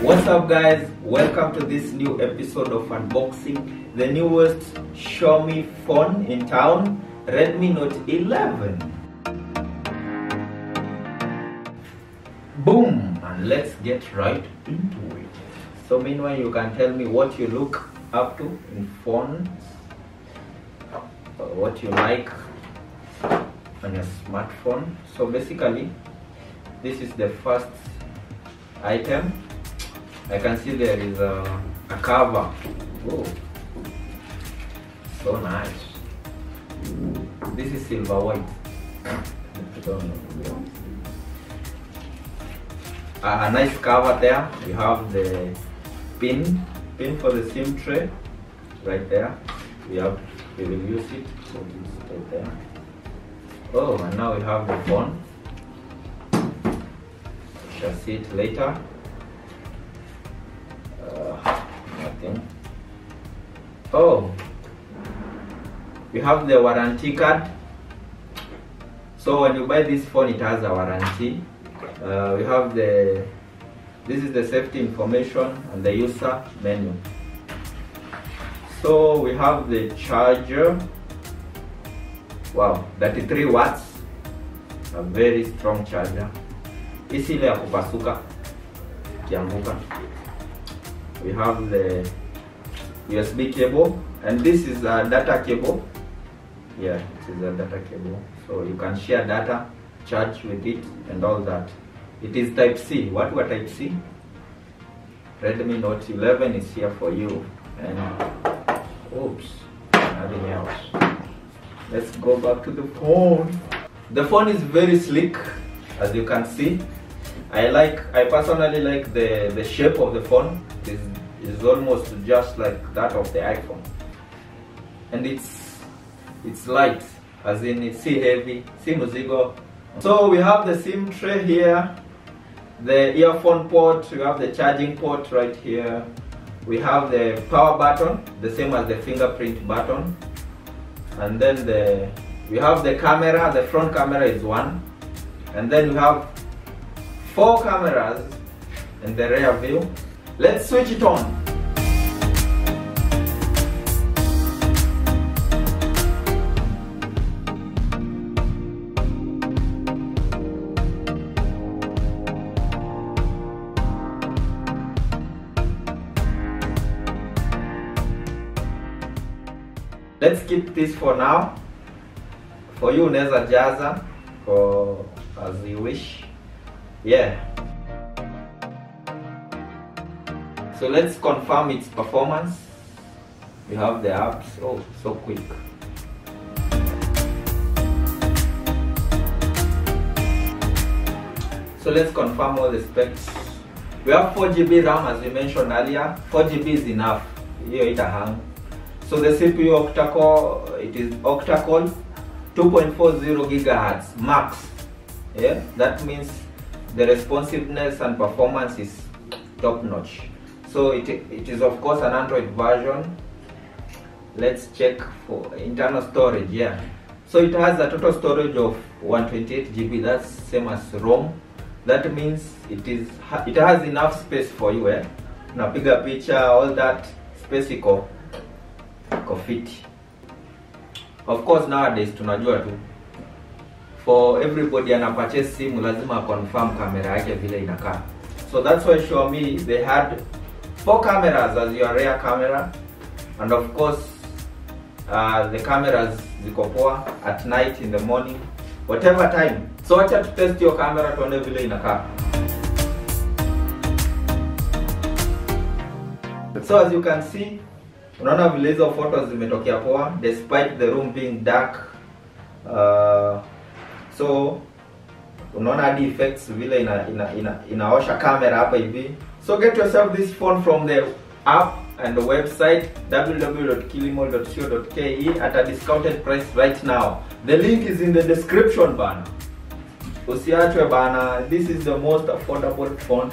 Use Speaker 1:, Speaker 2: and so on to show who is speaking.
Speaker 1: What's up guys? Welcome to this new episode of unboxing the newest Xiaomi phone in town, Redmi Note 11. Boom! And let's get right into it. So meanwhile you can tell me what you look up to in phones, what you like on your smartphone. So basically this is the first item I can see there is a, a cover. Oh, so nice. This is silver white. A, a nice cover there. We have the pin, pin for the SIM tray, right there. We have, we will use it. So it's right there. Oh, and now we have the phone. We shall see it later. Oh, we have the warranty card. So when you buy this phone, it has a warranty. Uh, we have the this is the safety information and the user menu. So we have the charger. Wow, 33 watts, a very strong charger. Ile ya kupasuka kianguka we have the USB cable and this is a data cable. Yeah it is a data cable. So you can share data charge with it and all that. It is type C. What were type C? Redmi Note 11 is here for you. And oops nothing else. Let's go back to the phone. The phone is very sleek as you can see. I like I personally like the the shape of the phone is is almost just like that of the iPhone. And it's it's light as in it's si heavy si muzigo. So we have the SIM tray here the earphone port we have the charging port right here. We have the power button the same as the fingerprint button. And then the we have the camera the front camera is one. And then we have four cameras in the rear view. Let's switch it on. Let's keep this for now. For you unaweza jaza for as you wish yeah so let's confirm its performance. We have the apps oh so quick. So let's confirm all the specs. We have 4 GB RAM as we mentioned earlier. 4 GB is enough. Hiyo ita hang. So the CPU octa-core it is octa-core 2.40 gigahertz max. Yeah? That means the responsiveness and performance is top notch so it, it is of course an android version. Let's check for internal storage yeah. So it has a total storage of 128 gb that's same as rom. That means it is it has enough space for you eh? Unapiga picha all that space iko iko of course nowadays tunajua tu. For everybody ana purchase simu lazima confirm kamera yake vile inakaa. So that's why Xiaomi they had four cameras as your rear camera. And of course uh, the cameras ziko poa at night in the morning. Whatever time. So acha to test your camera tuone vile inakaa. So as you can see unaona vile hizo photos zimetokea poa despite the room being dark. Uh, so unaona hadi effects vile ina, ina, ina, inaosha kamera hapa hivi. So get yourself this phone from the app and the website www.kilimall.co.ke at a discounted price right now. The link is in the description bana. Usiachwe bana. This is the most affordable phone